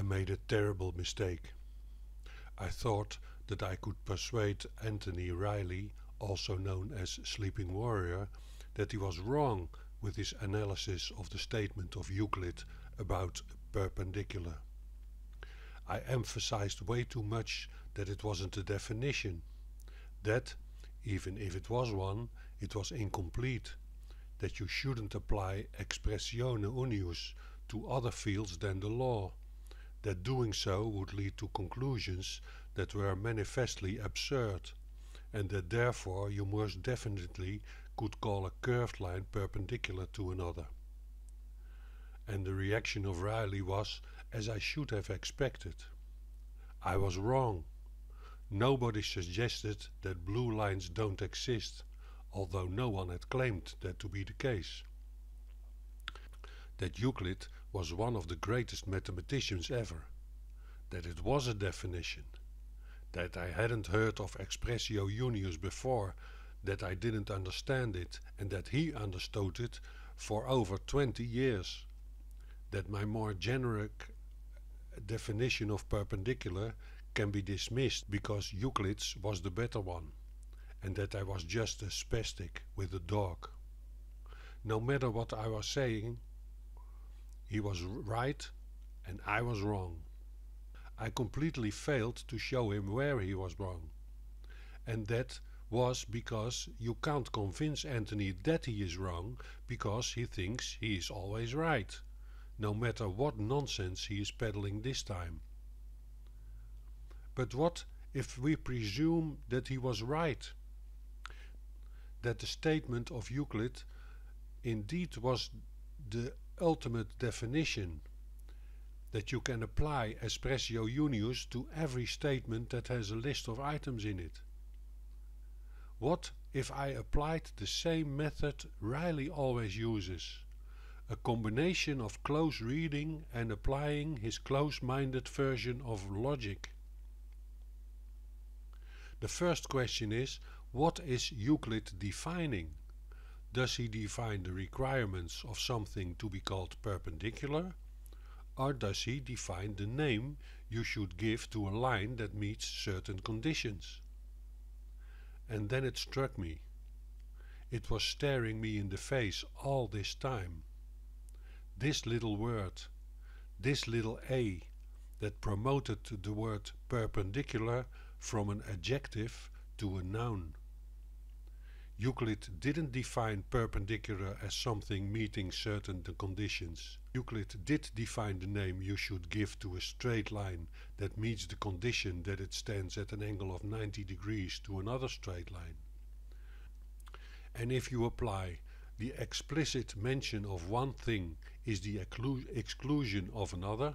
I made a terrible mistake. I thought that I could persuade Anthony Riley, also known as Sleeping Warrior, that he was wrong with his analysis of the statement of Euclid about perpendicular. I emphasized way too much that it wasn't a definition, that, even if it was one, it was incomplete, that you shouldn't apply expressio unius to other fields than the law, that doing so would lead to conclusions that were manifestly absurd, and that therefore you most definitely could call a curved line perpendicular to another. And the reaction of Riley was as I should have expected. I was wrong. Nobody suggested that blue lines don't exist, although no one had claimed that to be the case. That Euclid was one of the greatest mathematicians ever. That it was a definition. That I hadn't heard of expressio unius before, that I didn't understand it and that he understood it for over 20 years. That my more generic definition of perpendicular can be dismissed because Euclid's was the better one and that I was just a spastic with a dog. No matter what I was saying, he was right and I was wrong. I completely failed to show him where he was wrong. And that was because you can't convince Anthony that he is wrong because he thinks he is always right no matter what nonsense he is peddling this time. But what if we presume that he was right? That the statement of Euclid indeed was the ultimate definition that you can apply expressio unius to every statement that has a list of items in it. What if I applied the same method Riley always uses? a combination of close reading and applying his close-minded version of logic. The first question is, what is Euclid defining? Does he define the requirements of something to be called perpendicular? Or does he define the name you should give to a line that meets certain conditions? And then it struck me. It was staring me in the face all this time this little word, this little a that promoted the word perpendicular from an adjective to a noun. Euclid didn't define perpendicular as something meeting certain conditions. Euclid did define the name you should give to a straight line that meets the condition that it stands at an angle of 90 degrees to another straight line. And if you apply the explicit mention of one thing is the exclusion of another.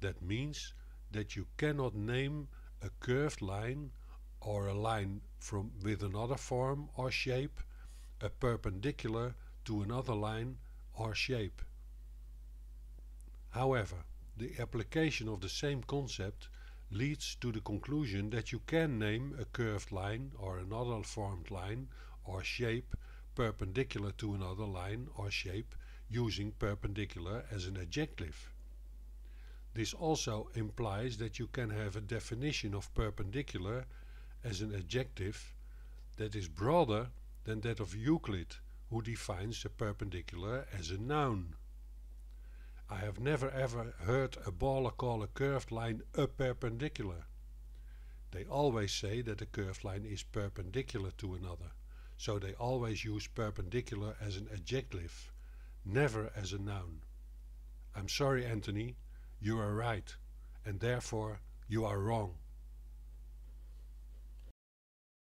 That means that you cannot name a curved line or a line from with another form or shape a perpendicular to another line or shape. However, the application of the same concept leads to the conclusion that you can name a curved line or another formed line or shape perpendicular to another line or shape using perpendicular as an adjective. This also implies that you can have a definition of perpendicular as an adjective that is broader than that of Euclid, who defines a perpendicular as a noun. I have never ever heard a baller call a curved line a perpendicular. They always say that a curved line is perpendicular to another so they always use perpendicular as an adjective, never as a noun. I'm sorry, Anthony, you are right, and therefore you are wrong.